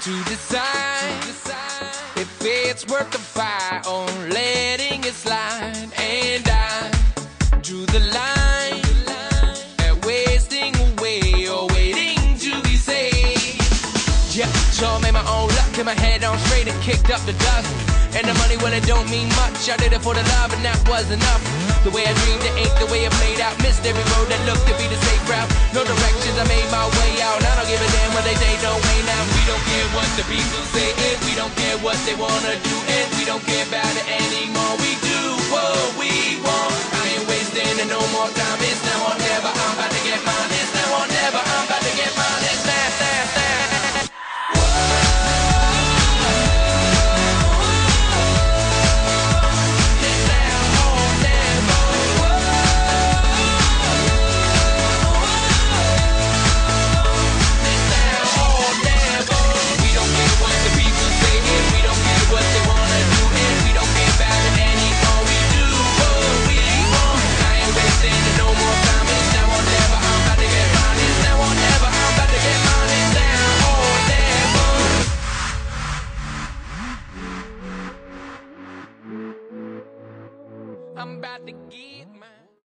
to decide if it's worth the fight on letting it slide. And I drew the line at wasting away or waiting to be saved. Yeah, so I made my own luck, kept my head on straight and kicked up the dust. And the money, well, it don't mean much. I did it for the love, and that was enough. The way I dreamed, it ain't the way it played out. Missed every road that looked to be the safe route. No directions, I made my way out. I don't give a damn what they say, no way now. We don't care what the people say, and we don't care what they wanna do, and we don't care about it anymore. We do what we want. I ain't wasting no more time. It's now or never. I'm about to get mine. It's now I'm about to get mine.